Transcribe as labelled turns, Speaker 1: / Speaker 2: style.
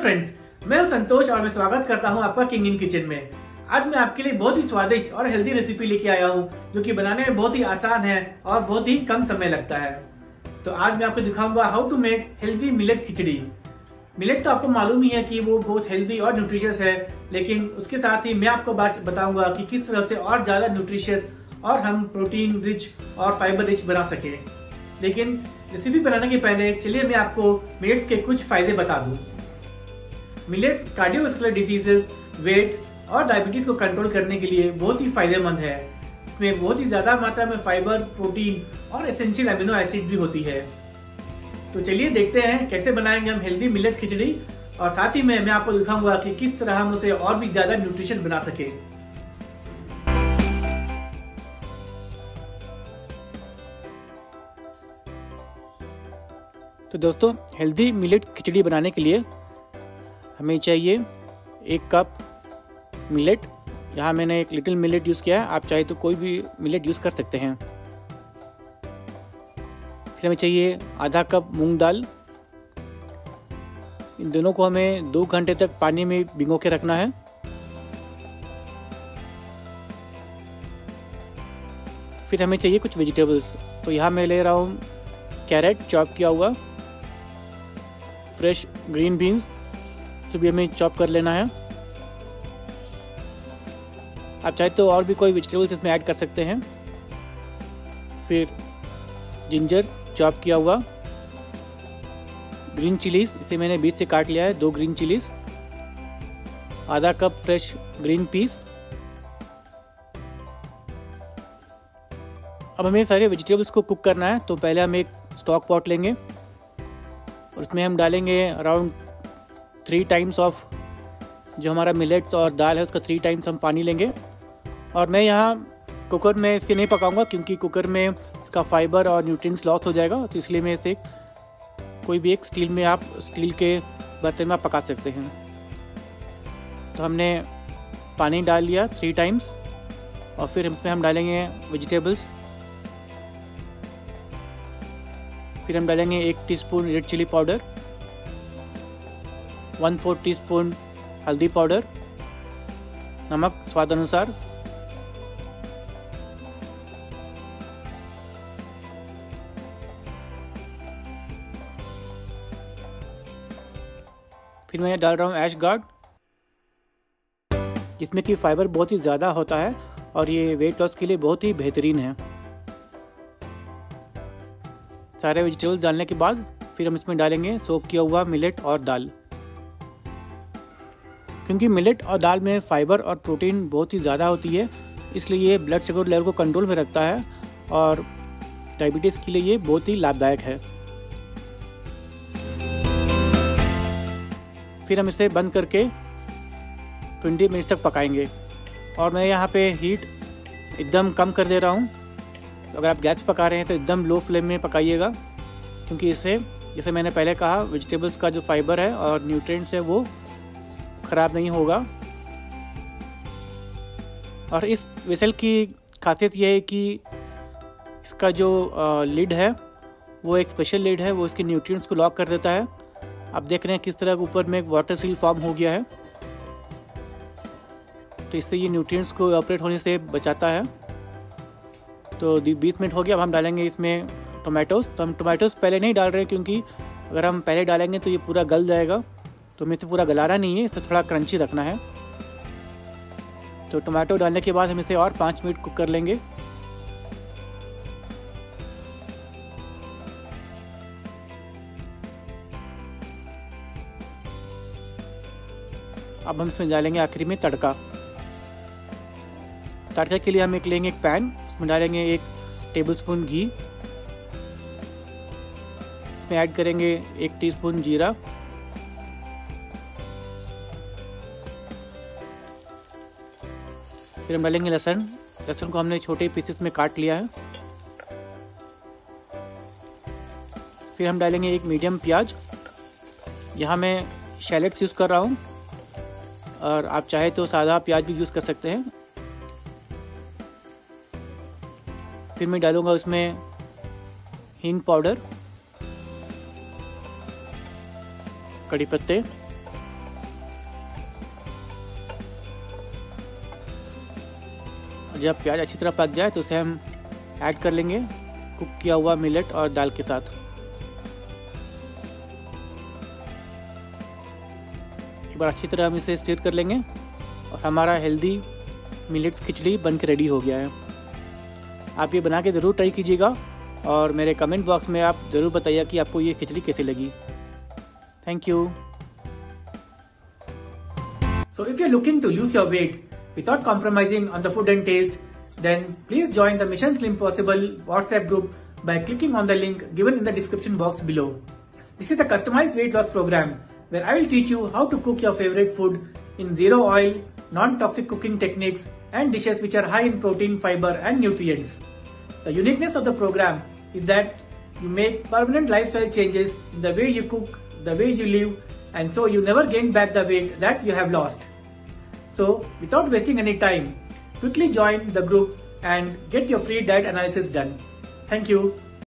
Speaker 1: Friends मैं संतोष और मैं स्वागत करता हूँ आपका किंग इन किचन में। आज मैं आपके लिए बहुत ही स्वादिष्ट और हेल्दी रेसिपी लेके आया हूँ, जो कि बनाने में बहुत ही आसान है और बहुत ही कम समय लगता है। तो आज मैं आपको दिखाऊँगा how to make healthy millet khichdi millet तो आपको मालूम ही है कि वो बहुत हेल्दी और न्यूट्रिशियस है, लेकिन उसके साथ ही मैं आपको बात बताऊँगा कि किस तरह से और ज़्यादा न्यूट्रिशियस और हम प्रोटीन रिच और फाइबर रिच बना सके। लेकिन रेसिपी बनाने के पहले चलिए मैं आपको मिलेट्स के कुछ फ़ायदे बता दूँ। मिलेट्स, कार्डियोवास्कुलर डिजीजेस, वेट और डायबिटीज़ को कंट्रोल करने के लिए बहुत ही फ़ायदेमंद है। इसमें बहुत ही ज़्यादा मात्रा में फाइबर, प्रोटीन और एसेंशियल अमीनो एसिड भी होती है। तो चलिए देखते हैं कैसे बनाएँगे हम हेल्दी मिलेट खिचड़ी और साथ ही में मैं आपको दिखाऊँगा कि किस तरह हम उसे और भी ज़्यादा न्यूट्रिशन बना सके। तो दोस्तों, हेल्दी मिलेट खिचड़ी बनाने के लिए हमें चाहिए एक कप मिलेट यहाँ मैंने एक लिटिल मिलेट यूज़ किया है। आप चाहे तो कोई भी मिलेट यूज़ कर सकते हैं। फिर हमें चाहिए आधा कप मूंग दाल। इन दोनों को हमें दो घंटे तक पानी में भिगो के रखना है। फिर हमें चाहिए कुछ वेजिटेबल्स तो यहाँ मैं ले रहा हूँ कैरेट चॉप किया हुआ। फ्रेश ग्रीन बीन्स तो भी हमें चॉप कर लेना है। आप चाहे तो और भी कोई वेजिटेबल्स इसमें ऐड कर सकते हैं। फिर जिंजर चॉप किया हुआ। ग्रीन चिलीज इसे मैंने बीच से काट लिया है, दो ग्रीन चिलीज आधा कप फ्रेश ग्रीन पीस अब हमें सारे वेजिटेबल्स को कुक करना है तो पहले हम एक स्टॉक पॉट लेंगे। और उसमें हम डालेंगे अराउंड थ्री टाइम्स ऑफ़ जो हमारा मिलेट्स और दाल है, उसका थ्री टाइम्स हम पानी लेंगे। और मैं यहाँ कुकर में इसके नहीं पकाऊँगा, क्योंकि कुकर में इसका फाइबर और न्यूट्रिएंट्स लॉस हो जाएगा तो इसलिए मैं इसे कोई भी एक स्टील में आप स्टील के बर्तन में आप पका सकते हैं। तो हमने पानी डाल लिया थ्री टाइम्स और फिर इसमें हम डालेंगे वेजिटेबल्स फिर हम डालेंगे एक teaspoon red chilli powder one four teaspoon हल्दी पाउडर, नमक स्वाद अनुसार। फिर मैं डाल रहा हूँ ऐश गार्ड, जिसमें कि फाइबर बहुत ही ज़्यादा होता है और ये वेट लॉस के लिए बहुत ही बेहतरीन है। सारे वेजिटेबल्स डालने के बाद फिर हम इसमें डालेंगे सोप किया हुआ मिलेट और दाल। क्योंकि मिलेट और दाल में फाइबर और प्रोटीन बहुत ही ज़्यादा होती है, इसलिए ये ब्लड शुगर लेवल को कंट्रोल में रखता है और डायबिटीज़ के लिए ये बहुत ही लाभदायक है। फिर हम इसे बंद करके 20 मिनट तक पकाएँगे और मैं यहाँ पे हीट एकदम कम कर दे रहा हूँ। तो अगर आप गैस पका रहे हैं तो एकदम लो फ्लेम में पकाइएगा, क्योंकि इससे जैसे मैंने पहले कहा वेजिटेबल्स का जो फाइबर है और न्यूट्रिएंट्स है वो ख़राब नहीं होगा। और इस वेसल की खासियत यह है कि इसका जो लिड है, वो एक स्पेशल लिड है, वो इसके न्यूट्रिएंट्स को लॉक कर देता है। आप देख रहे हैं किस तरह ऊपर में एक वाटर सील फॉर्म हो गया है। तो इससे ये न्यूट्रिएंट्स को ऑपरेट होने से बचाता है। तो बीस मिनट हो गया, अब हम डालेंगे इसमें टोमेटोज़ तो हम टोमेटोज़ पहले नहीं डाल रहे क्योंकि अगर हम पहले डालेंगे तो ये पूरा गल जाएगा। तो हमें इसे पूरा गलारा नहीं है, इसे थोड़ा क्रंची रखना है। तो टमाटो डालने के बाद हम इसे और पाँच मिनट कुक कर लेंगे। अब हम इसमें डालेंगे आखिरी में तड़का। तड़के के लिए हम एक लेंगे एक पैन, उसमें डालेंगे एक टेबलस्पून घी। इसमें ऐड करेंगे एक टीस्पून जीरा। फिर हम डालेंगे लहसुन। लहसुन को हमने छोटे पीसेस में काट लिया है। फिर हम डालेंगे एक मीडियम प्याज। यहाँ मैं शैलेट्स यूज़ कर रहा हूँ। और आप चाहे तो सादा प्याज भी यूज़ कर सकते हैं। फिर मैं डालूँगा उसमें हींग पाउडर, कड़ी पत्ते। जब प्याज अच्छी तरह पक जाए तो उसे हम ऐड कर लेंगे कुक किया हुआ मिलेट और दाल के साथ। एक बार अच्छी तरह हम इसे स्टीर कर लेंगे और हमारा हेल्दी मिलेट खिचड़ी बन के रेडी हो गया है। आप ये बना के ज़रूर ट्राई कीजिएगा और मेरे कमेंट बॉक्स में आप ज़रूर बताइए कि आपको ये खिचड़ी कैसी लगी। Thank you So, if you're looking to lose your weight without compromising on the food and taste, then please join the Mission Slim Possible WhatsApp group by clicking on the link given in the description box below. This is a customized weight loss program where I will teach you how to cook your favorite food in zero oil, non-toxic cooking techniques and dishes which are high in protein, fiber and nutrients. The uniqueness of the program is that you make permanent lifestyle changes in the way you cook, the way you live and so you never gain back the weight that you have lost. So without wasting any time, quickly join the group and get your free diet analysis done. Thank you.